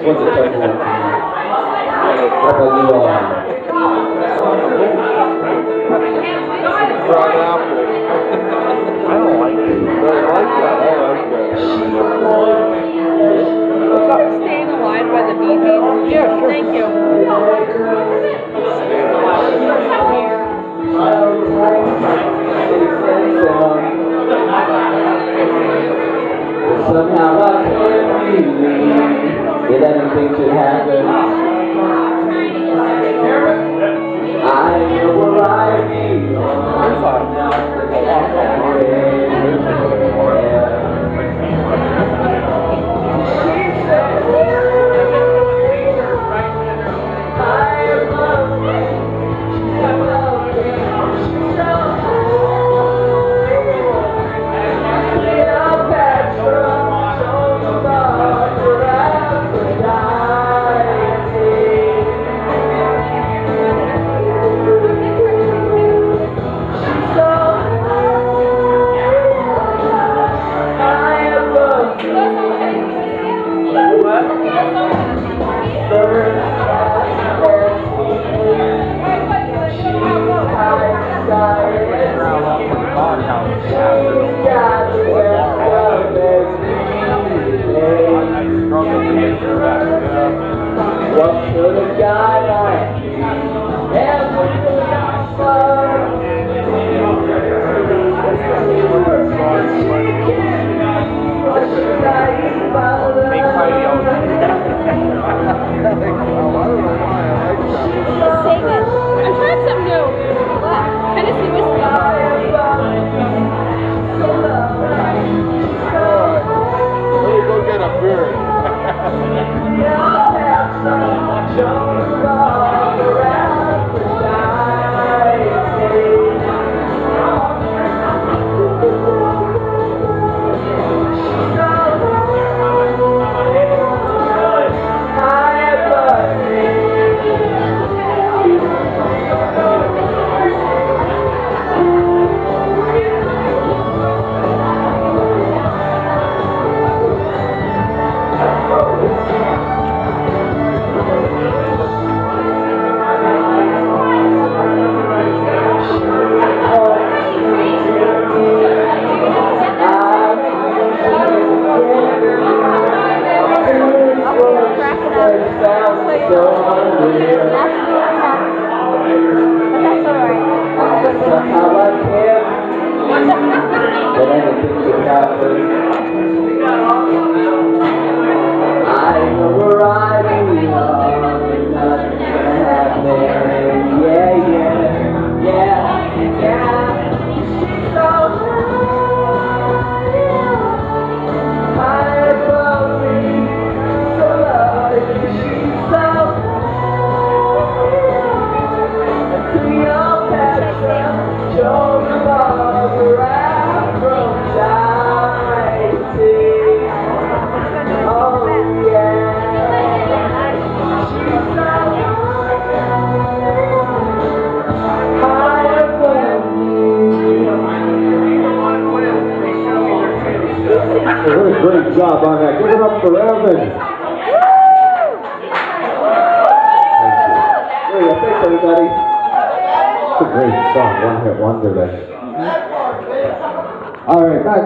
What's the tough one? How about you all? Fried apple. I don't like it. I like that. I like that. Stay in the line by the BBs? Yeah, sure. Thank you. Believe that anything should happen. rồi rồi Somehow that anything What a great job on that. Give it up for Evan. Thank you. Thanks everybody. It's a great song, one hit wonder there. All right, back.